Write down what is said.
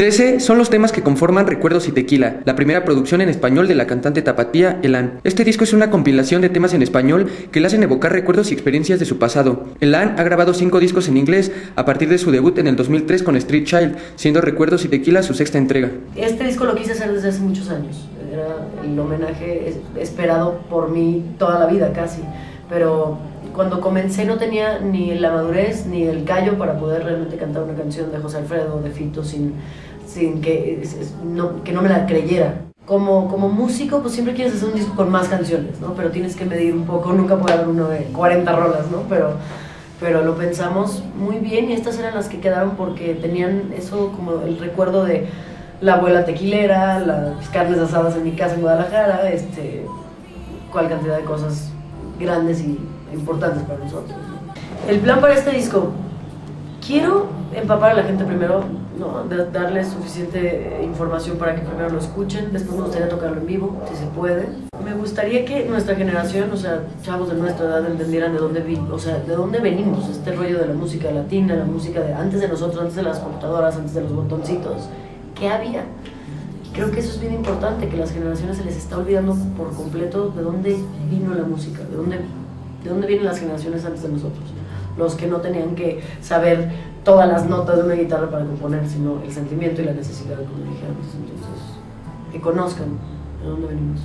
13 son los temas que conforman Recuerdos y Tequila, la primera producción en español de la cantante tapatía Elan. Este disco es una compilación de temas en español que le hacen evocar recuerdos y experiencias de su pasado. Elan ha grabado cinco discos en inglés a partir de su debut en el 2003 con Street Child, siendo Recuerdos y Tequila su sexta entrega. Este disco lo quise hacer desde hace muchos años. Era el homenaje esperado por mí toda la vida casi. Pero cuando comencé no tenía ni la madurez ni el callo para poder realmente cantar una canción de José Alfredo, de Fito, sin sin que, no, que no me la creyera. Como, como músico, pues siempre quieres hacer un disco con más canciones, ¿no? Pero tienes que medir un poco, nunca puede haber uno de 40 rolas, ¿no? Pero, pero lo pensamos muy bien y estas eran las que quedaron porque tenían eso como el recuerdo de la abuela tequilera, las carnes asadas en mi casa en Guadalajara, este, cuál cantidad de cosas grandes y importantes para nosotros. El plan para este disco, quiero empapar a la gente primero ¿no? darles suficiente información para que primero lo escuchen, después me gustaría tocarlo en vivo, si se puede. Me gustaría que nuestra generación, o sea, chavos de nuestra edad, entendieran de dónde, vi, o sea, de dónde venimos, este rollo de la música latina, la música de antes de nosotros, antes de las computadoras, antes de los botoncitos, ¿qué había? creo que eso es bien importante, que las generaciones se les está olvidando por completo de dónde vino la música, de dónde, de dónde vienen las generaciones antes de nosotros los que no tenían que saber todas las notas de una guitarra para componer, sino el sentimiento y la necesidad, como dijéramos. Entonces, que conozcan de dónde venimos.